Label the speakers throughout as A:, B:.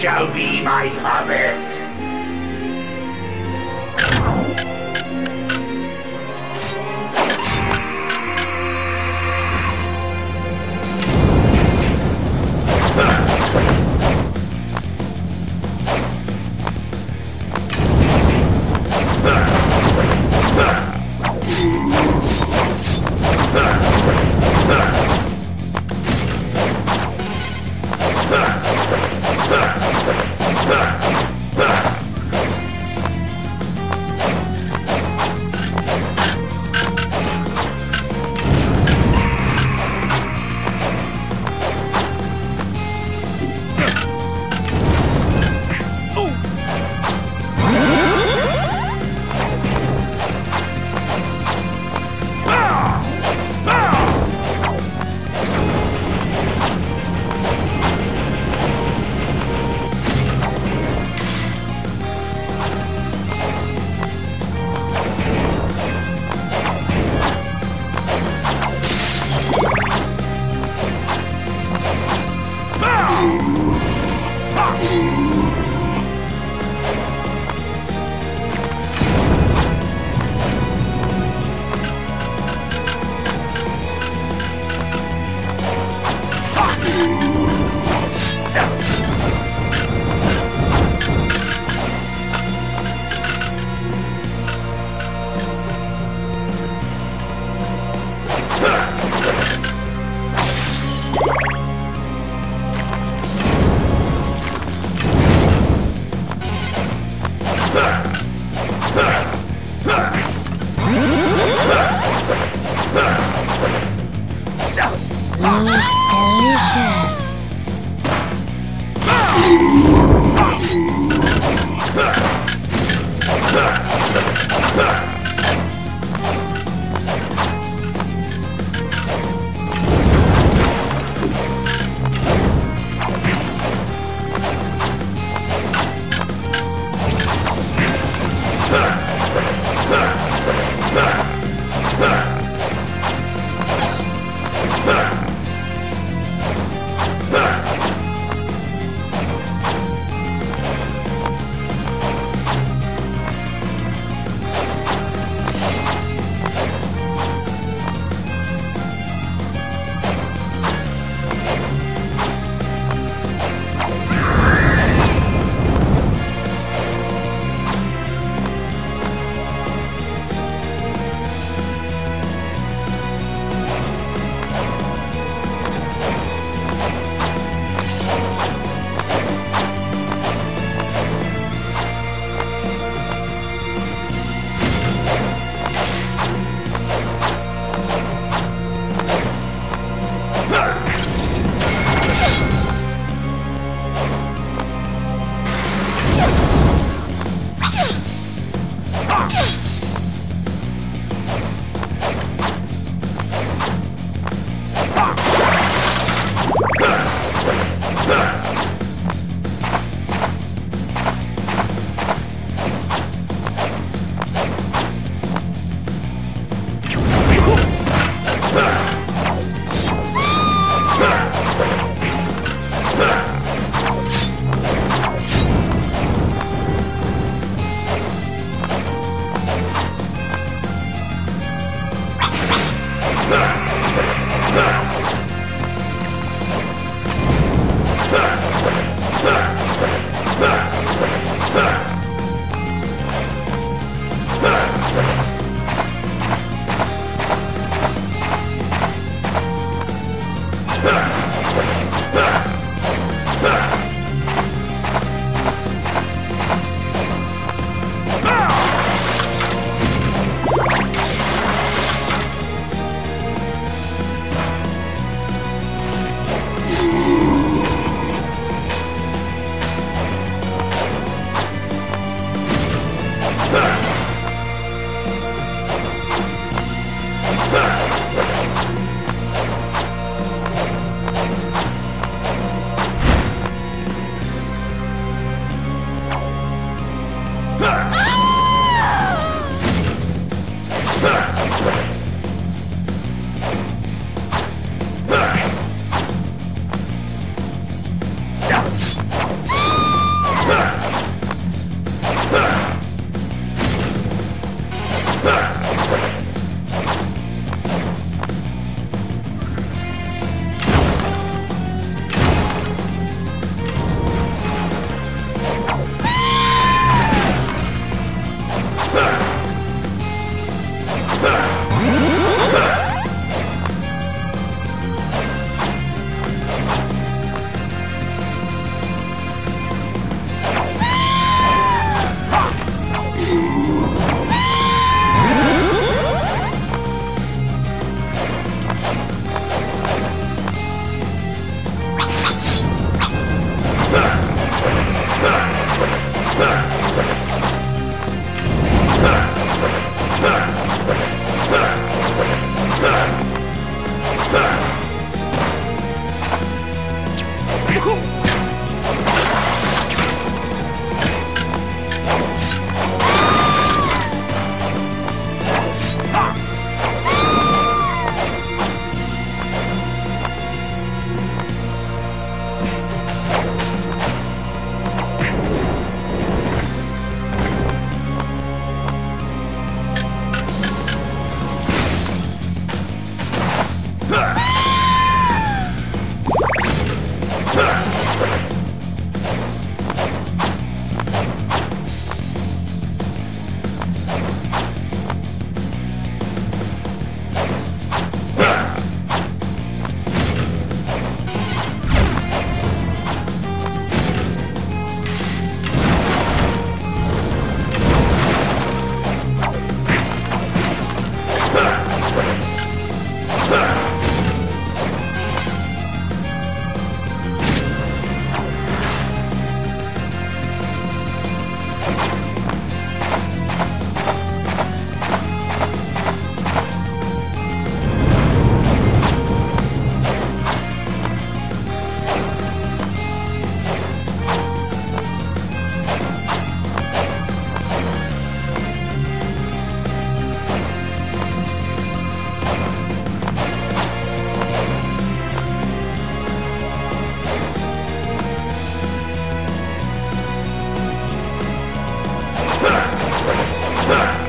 A: shall be my puppet.
B: delicious. Delicious.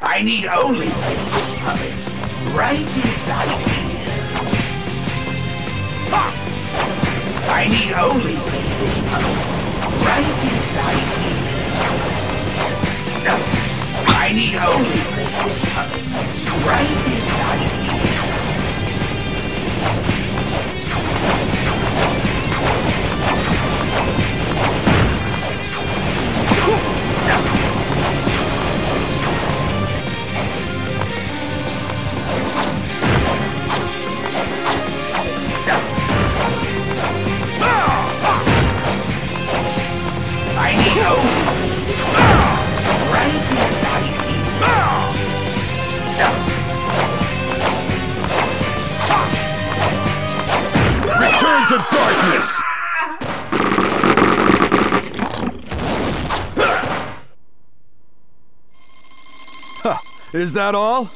A: I need only place this puppet right inside. Ha! I need only place this puppet right inside. No, I need only place this puppet right inside here. No.
C: into darkness! Is that all?